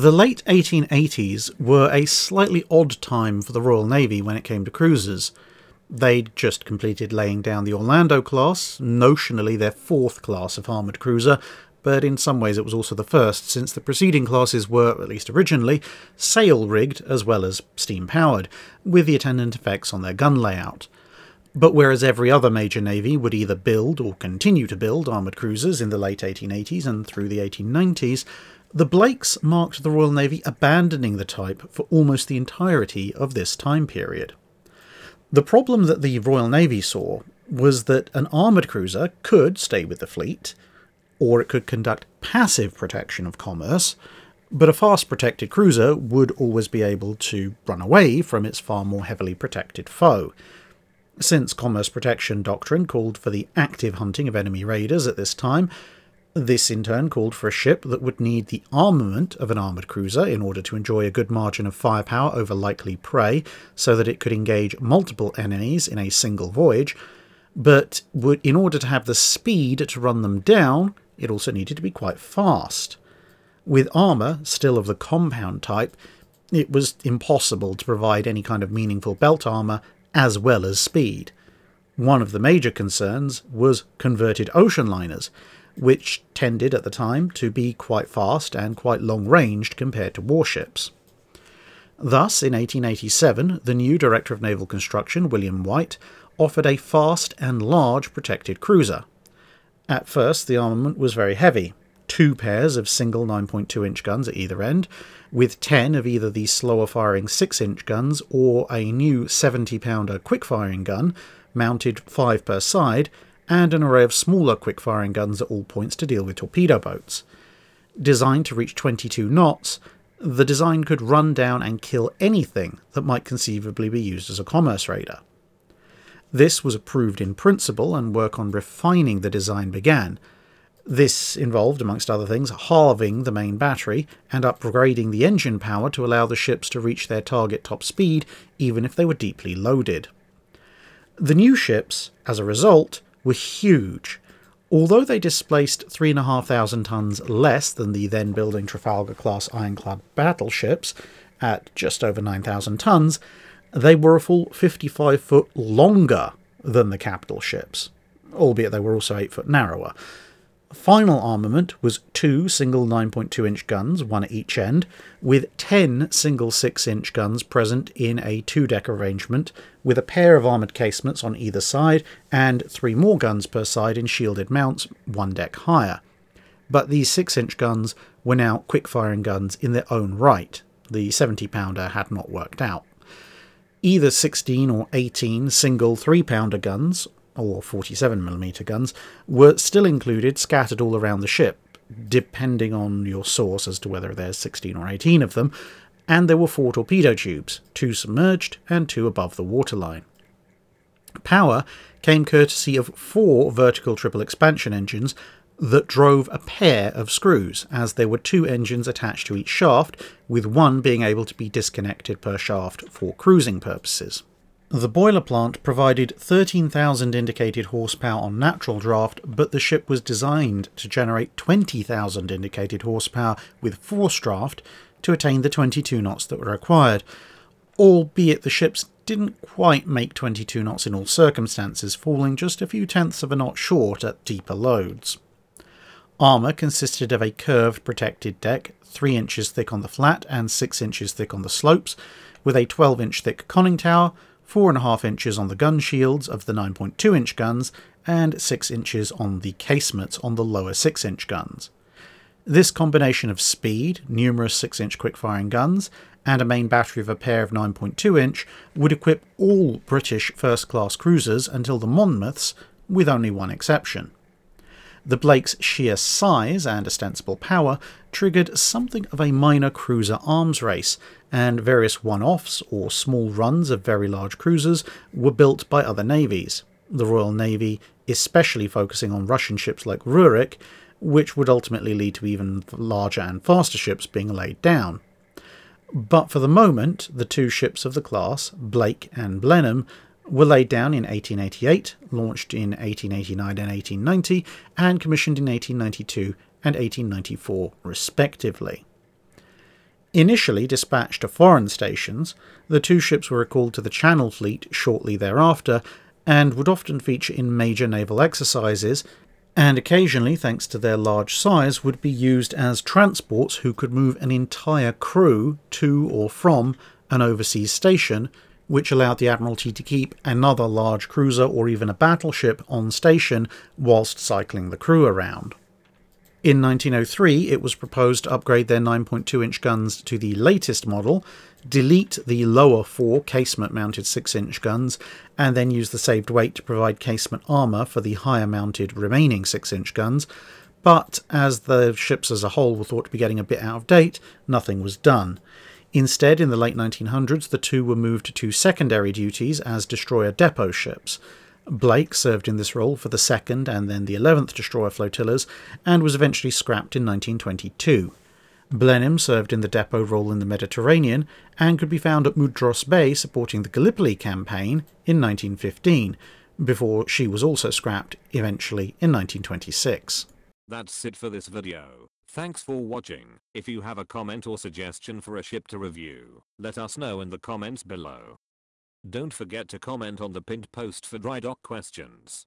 The late 1880s were a slightly odd time for the Royal Navy when it came to cruisers. They'd just completed laying down the Orlando class, notionally their fourth class of armoured cruiser, but in some ways it was also the first, since the preceding classes were, at least originally, sail rigged as well as steam powered, with the attendant effects on their gun layout. But whereas every other major navy would either build or continue to build armoured cruisers in the late 1880s and through the 1890s, the Blakes marked the Royal Navy abandoning the type for almost the entirety of this time period. The problem that the Royal Navy saw was that an armoured cruiser could stay with the fleet, or it could conduct passive protection of commerce, but a fast protected cruiser would always be able to run away from its far more heavily protected foe. Since commerce protection doctrine called for the active hunting of enemy raiders at this time, this in turn called for a ship that would need the armament of an armoured cruiser in order to enjoy a good margin of firepower over likely prey, so that it could engage multiple enemies in a single voyage. But would, in order to have the speed to run them down, it also needed to be quite fast. With armour still of the compound type, it was impossible to provide any kind of meaningful belt armour as well as speed. One of the major concerns was converted ocean liners which tended at the time to be quite fast and quite long ranged compared to warships. Thus, in 1887, the new Director of Naval Construction, William White, offered a fast and large protected cruiser. At first, the armament was very heavy two pairs of single 9.2 inch guns at either end, with 10 of either the slower firing 6 inch guns or a new 70 pounder quick firing gun, mounted 5 per side, and an array of smaller quick firing guns at all points to deal with torpedo boats. Designed to reach 22 knots, the design could run down and kill anything that might conceivably be used as a commerce raider. This was approved in principle, and work on refining the design began. This involved, amongst other things, halving the main battery and upgrading the engine power to allow the ships to reach their target top speed even if they were deeply loaded. The new ships, as a result, were huge. Although they displaced 3,500 tons less than the then building Trafalgar class ironclad battleships, at just over 9,000 tons, they were a full 55 foot longer than the capital ships, albeit they were also 8 foot narrower. Final armament was two single 9.2 inch guns, one at each end, with 10 single 6 inch guns present in a two deck arrangement, with a pair of armoured casemates on either side, and three more guns per side in shielded mounts, one deck higher. But these 6 inch guns were now quick firing guns in their own right. The 70 pounder had not worked out. Either 16 or 18 single 3 pounder guns, or 47mm guns, were still included scattered all around the ship, depending on your source as to whether there's 16 or 18 of them, and there were four torpedo tubes, two submerged and two above the waterline. Power came courtesy of four vertical triple expansion engines that drove a pair of screws, as there were two engines attached to each shaft, with one being able to be disconnected per shaft for cruising purposes. The boiler plant provided 13,000 indicated horsepower on natural draft, but the ship was designed to generate 20,000 indicated horsepower with forced draft to attain the 22 knots that were required, albeit the ships didn't quite make 22 knots in all circumstances, falling just a few tenths of a knot short at deeper loads. Armour consisted of a curved protected deck, 3 inches thick on the flat and 6 inches thick on the slopes, with a 12 inch thick conning tower, 4.5 inches on the gun shields of the 9.2 inch guns, and 6 inches on the casemates on the lower 6 inch guns. This combination of speed, numerous 6 inch quick firing guns, and a main battery of a pair of 9.2 inch would equip all British first class cruisers until the Monmouths, with only one exception. The Blake's sheer size and ostensible power triggered something of a minor cruiser arms race, and various one offs or small runs of very large cruisers were built by other navies. The Royal Navy especially focusing on Russian ships like Rurik, which would ultimately lead to even larger and faster ships being laid down. But for the moment, the two ships of the class, Blake and Blenheim, were laid down in 1888, launched in 1889 and 1890, and commissioned in 1892 and 1894, respectively. Initially dispatched to foreign stations, the two ships were recalled to the Channel Fleet shortly thereafter and would often feature in major naval exercises, and occasionally, thanks to their large size, would be used as transports who could move an entire crew to or from an overseas station, which allowed the Admiralty to keep another large cruiser or even a battleship on station whilst cycling the crew around. In 1903, it was proposed to upgrade their 9.2 inch guns to the latest model, delete the lower four casemate mounted 6 inch guns, and then use the saved weight to provide casemate armour for the higher mounted remaining 6 inch guns. But as the ships as a whole were thought to be getting a bit out of date, nothing was done. Instead, in the late 1900s, the two were moved to secondary duties as destroyer depot ships. Blake served in this role for the 2nd and then the 11th Destroyer flotillas and was eventually scrapped in 1922. Blenheim served in the depot role in the Mediterranean and could be found at Mudros Bay supporting the Gallipoli campaign in 1915, before she was also scrapped eventually in 1926. That's it for this video. Thanks for watching. If you have a comment or suggestion for a ship to review, let us know in the comments below. Don't forget to comment on the pinned post for dry dock questions.